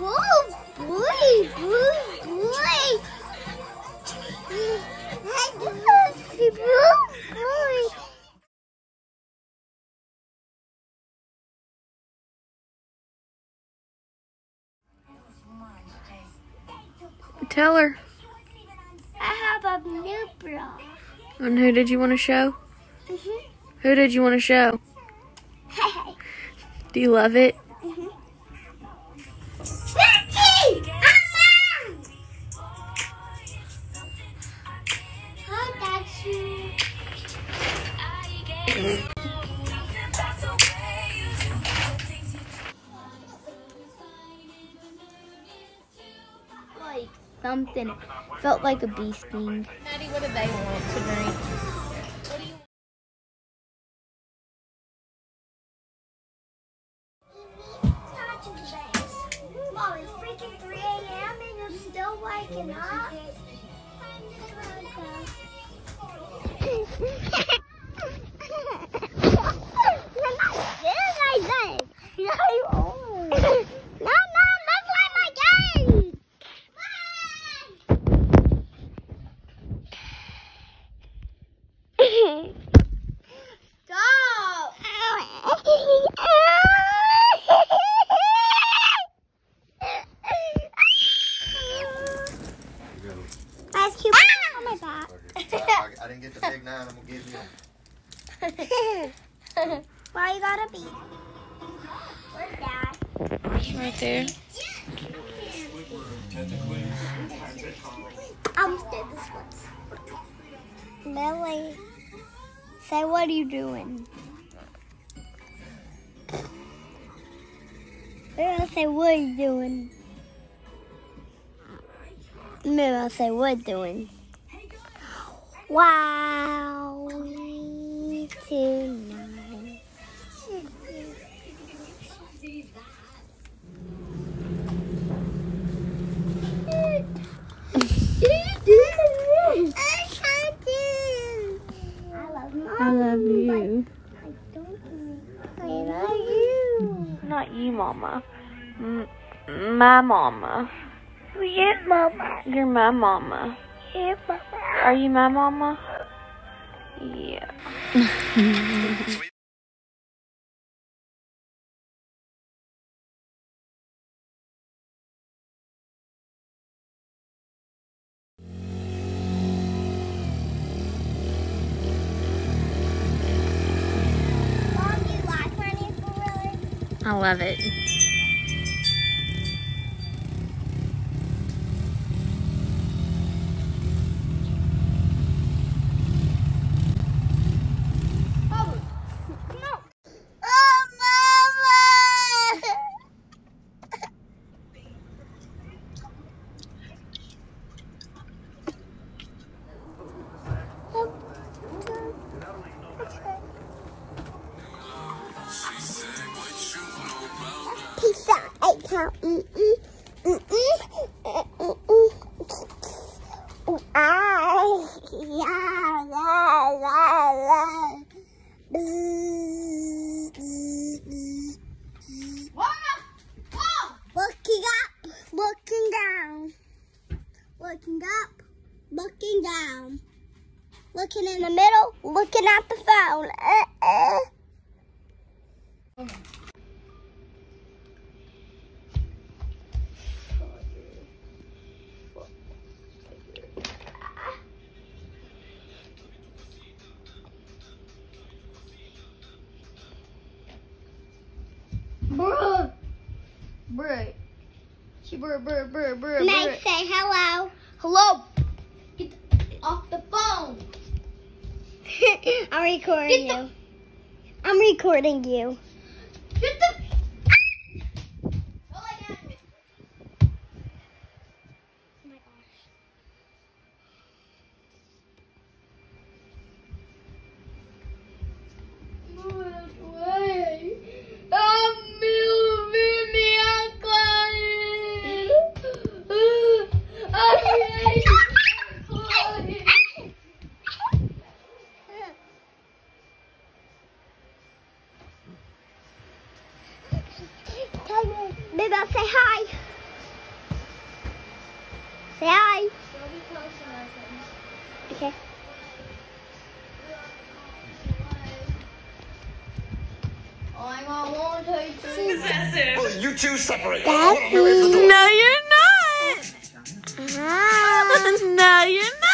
Oh boy, boy, boy. Boy. Tell her. I have a new bra. And who did you want to show? Mhm. Who did you want to show? Hey, Do you love it? Like something. Felt like a bee sting. Maddie, what do they want to drink? Mom, it's freaking 3 a.m. and you're still waking up? No, no, don't play my game! Stop! Ice cube on my back. I, I didn't get the big nine. I'm gonna give you. Why you gotta be? Where's Dad? Right there. I'm stay this once. Lily, say what are you doing? I'll say what are you doing? I'll say what are you doing. Wow, tonight. I love you. I love you. Not you, Mama. M- my mama. Yes, Mama. You're my mama. Yes, Mama. Are you my mama? Yeah. Mom, do you like my new really? I love it. Looking in the middle, looking at the phone. Uh, uh. Bruh. Bruh. She bruh, bruh, bruh, bruh, May bruh. say hello. Hello. Get off the phone. I'm recording Get you. I'm recording you. Gabriel, say hi. Say hi. Okay. I'm a one, two, three. Possessive. Well, you two separate. Daddy. No, you're not. Uh -huh. no, you're not.